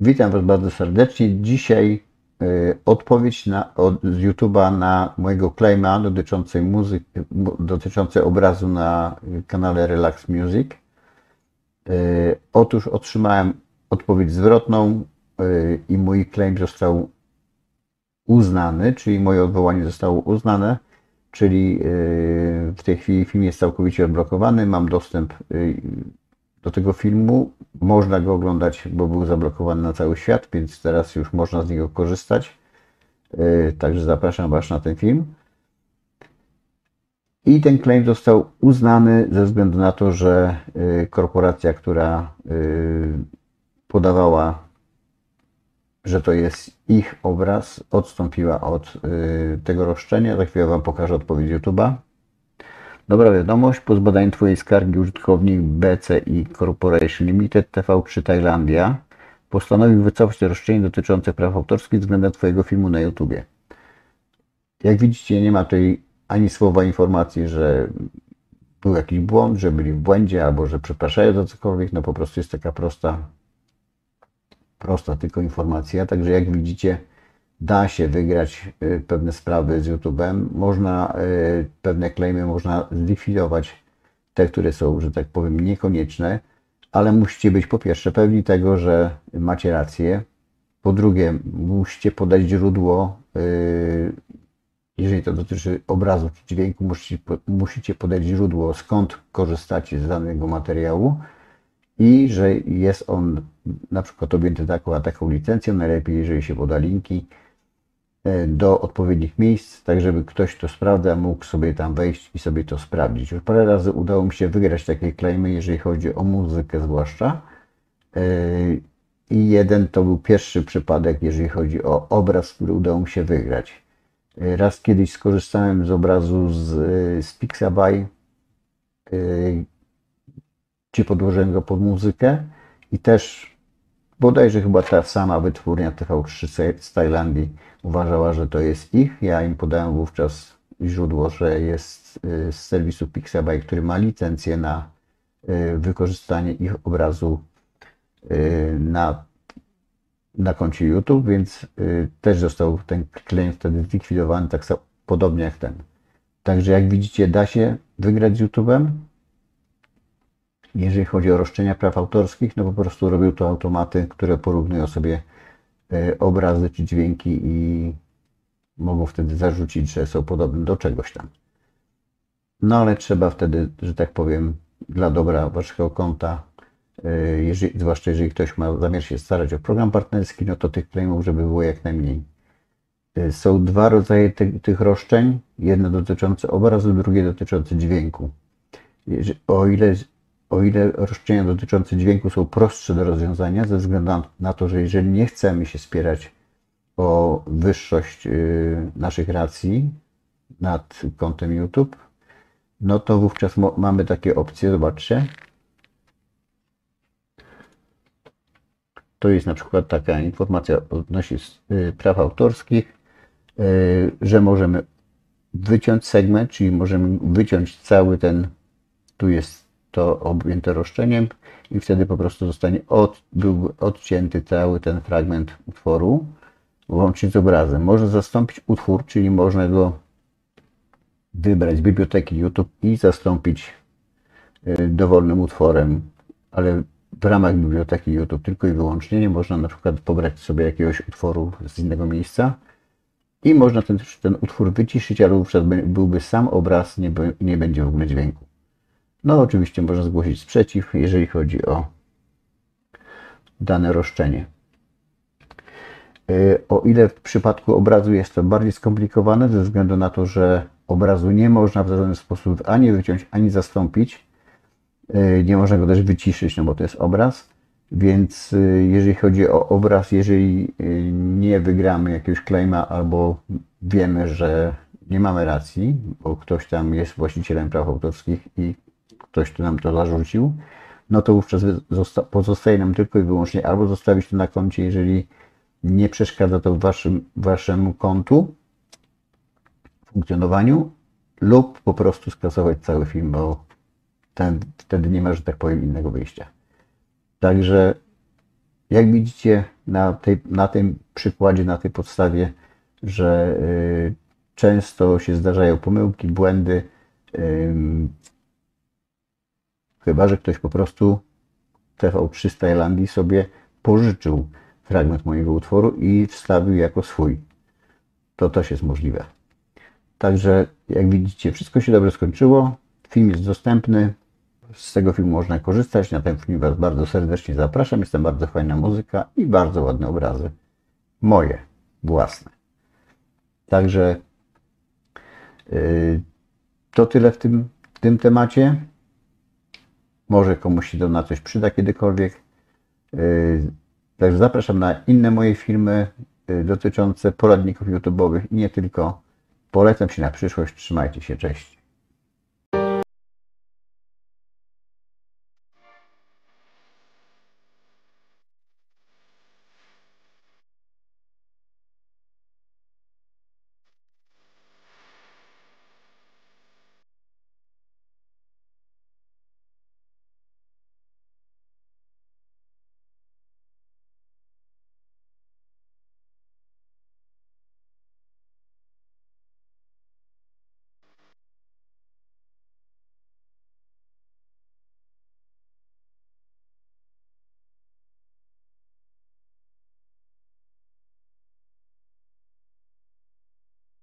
Witam Was bardzo serdecznie. Dzisiaj y, odpowiedź na, od, z YouTube'a na mojego claima dotyczącej muzyki, dotyczącej obrazu na kanale Relax Music. Y, otóż otrzymałem odpowiedź zwrotną y, i mój claim został uznany, czyli moje odwołanie zostało uznane, czyli y, w tej chwili film jest całkowicie odblokowany, mam dostęp y, do tego filmu. Można go oglądać, bo był zablokowany na cały świat, więc teraz już można z niego korzystać. Y, także zapraszam Was na ten film. I ten claim został uznany ze względu na to, że korporacja, która podawała, że to jest ich obraz, odstąpiła od tego roszczenia. Za chwilę Wam pokażę odpowiedź YouTube'a. Dobra wiadomość, po zbadaniu Twojej skargi użytkownik BCI Corporation Limited TV3 Tajlandia postanowił wycofać roszczenie dotyczące praw autorskich względem Twojego filmu na YouTubie. Jak widzicie, nie ma tutaj ani słowa informacji, że był jakiś błąd, że byli w błędzie albo że przepraszają za cokolwiek. No po prostu jest taka prosta, prosta tylko informacja. Także jak widzicie, da się wygrać y, pewne sprawy z YouTube'em. Można y, pewne claimy można zlikwidować, te, które są, że tak powiem, niekonieczne, ale musicie być po pierwsze pewni tego, że macie rację. Po drugie, musicie podać źródło, y, jeżeli to dotyczy obrazu czy dźwięku, musicie podać źródło, skąd korzystacie z danego materiału i że jest on na przykład objęty taką a taką licencją, najlepiej jeżeli się poda linki do odpowiednich miejsc, tak żeby ktoś, kto sprawdza, mógł sobie tam wejść i sobie to sprawdzić. Już parę razy udało mi się wygrać takie claimy, jeżeli chodzi o muzykę zwłaszcza. E, I jeden to był pierwszy przypadek, jeżeli chodzi o obraz, który udało mi się wygrać. E, raz kiedyś skorzystałem z obrazu z, z Pixabay, gdzie podłożyłem go pod muzykę i też bodajże chyba ta sama wytwórnia TV3 z Tajlandii uważała, że to jest ich. Ja im podałem wówczas źródło, że jest y, z serwisu Pixabay, który ma licencję na y, wykorzystanie ich obrazu y, na, na koncie YouTube, więc też został ten klient wtedy zlikwidowany, tak podobnie jak ten. Także jak widzicie, da się wygrać z YouTube'em. Jeżeli chodzi o roszczenia praw autorskich, no po prostu robią to automaty, które porównują sobie E, obrazy czy dźwięki i mogą wtedy zarzucić, że są podobne do czegoś tam. No ale trzeba wtedy, że tak powiem, dla dobra waszego konta, e, jeżeli, zwłaszcza jeżeli ktoś ma zamiar się starać o program partnerski, no to tych claimów, żeby było jak najmniej. E, są dwa rodzaje te, tych roszczeń. Jedno dotyczące obrazu, drugie dotyczące dźwięku. O ile o ile roszczenia dotyczące dźwięku są prostsze do rozwiązania, ze względu na to, że jeżeli nie chcemy się spierać o wyższość y, naszych racji nad kontem YouTube, no to wówczas mamy takie opcje, zobaczcie. To jest na przykład taka informacja odnośnie y, praw autorskich, y, że możemy wyciąć segment, czyli możemy wyciąć cały ten, tu jest to objęte roszczeniem i wtedy po prostu zostanie od, był odcięty cały ten fragment utworu, łącznie z obrazem. Można zastąpić utwór, czyli można go wybrać z biblioteki YouTube i zastąpić y, dowolnym utworem, ale w ramach biblioteki YouTube tylko i wyłącznie. Nie można na przykład pobrać sobie jakiegoś utworu z innego miejsca i można ten, ten utwór wyciszyć, ale wówczas byłby sam obraz, nie, nie będzie w ogóle dźwięku. No oczywiście można zgłosić sprzeciw, jeżeli chodzi o dane roszczenie. Y, o ile w przypadku obrazu jest to bardziej skomplikowane, ze względu na to, że obrazu nie można w żaden sposób ani wyciąć, ani zastąpić. Y, nie można go też wyciszyć, no bo to jest obraz. Więc y, jeżeli chodzi o obraz, jeżeli nie wygramy jakiegoś claima albo wiemy, że nie mamy racji, bo ktoś tam jest właścicielem praw autorskich i ktoś tu nam to zarzucił, no to wówczas pozostaje nam tylko i wyłącznie albo zostawić to na koncie, jeżeli nie przeszkadza to waszym, waszemu kontu funkcjonowaniu, lub po prostu skasować cały film, bo ten, wtedy nie ma, że tak powiem, innego wyjścia. Także Jak widzicie na, tej, na tym przykładzie, na tej podstawie, że y, często się zdarzają pomyłki, błędy, ym, chyba że ktoś po prostu TV3 z Tajlandii sobie pożyczył fragment mojego utworu i wstawił jako swój. To też jest możliwe. Także jak widzicie, wszystko się dobrze skończyło. Film jest dostępny. Z tego filmu można korzystać. Na ten film Was bardzo serdecznie zapraszam. Jest bardzo fajna muzyka i bardzo ładne obrazy. Moje, własne. Także yy, to tyle w tym, w tym temacie. Może komuś się to na coś przyda kiedykolwiek. Yy, Także zapraszam na inne moje filmy yy, dotyczące poradników YouTube'owych i nie tylko. Polecam się na przyszłość. Trzymajcie się. Cześć.